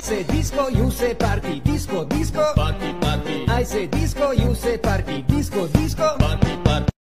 I say disco, you say party. Disco, disco. Party, party. I say disco, you say party. Disco, disco. party.